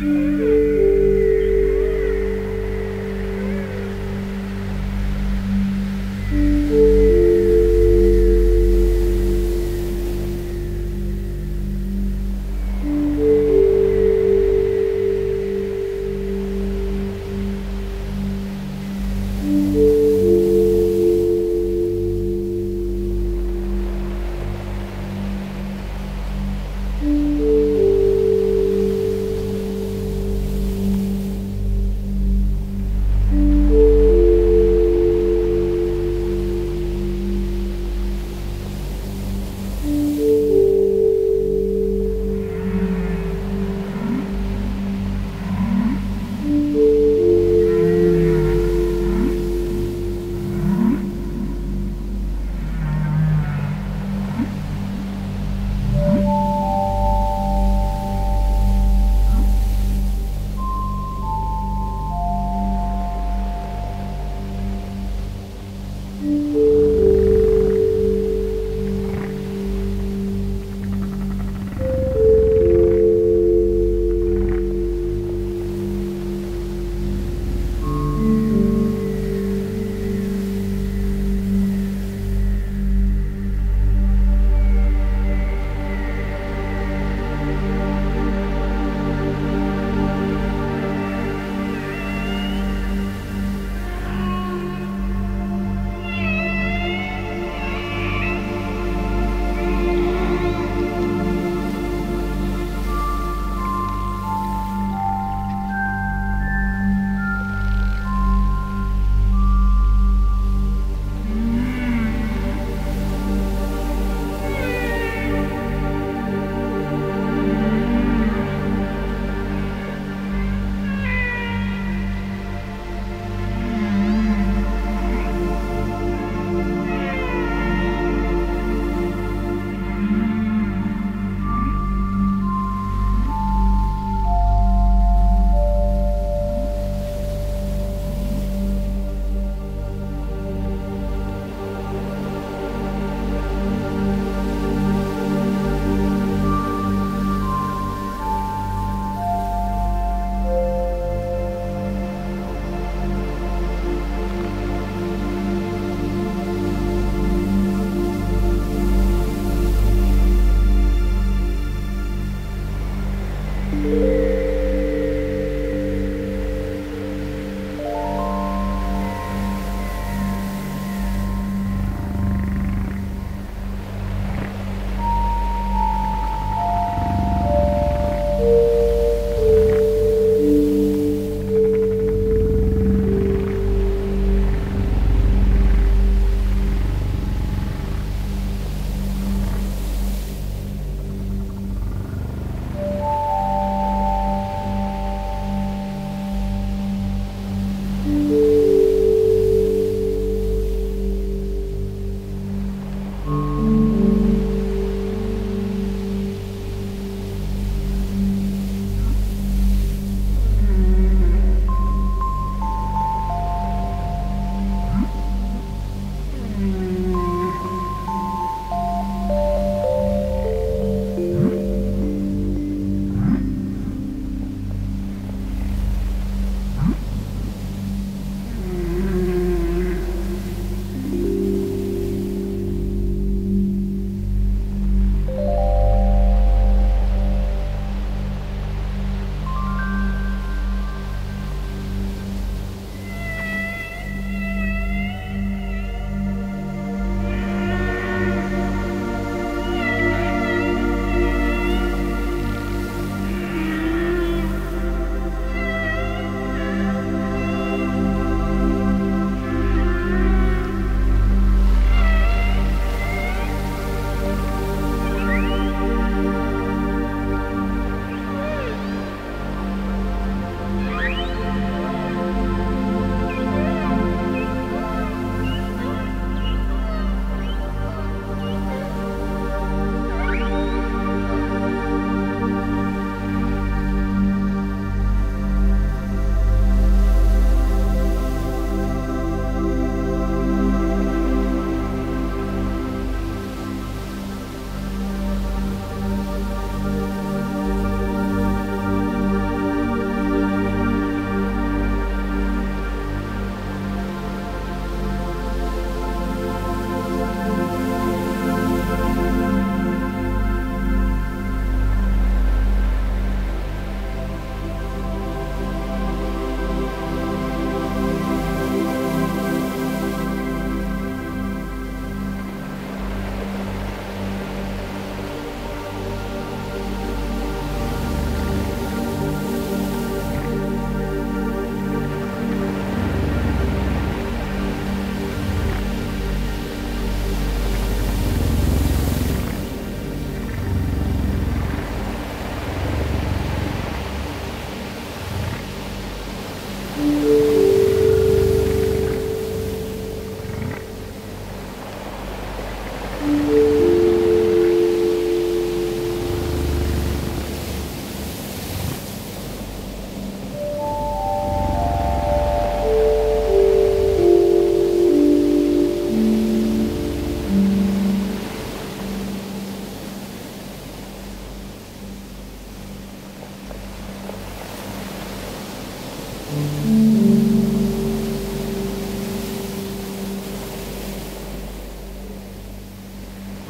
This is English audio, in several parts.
Mm-hmm.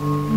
Mm-hmm.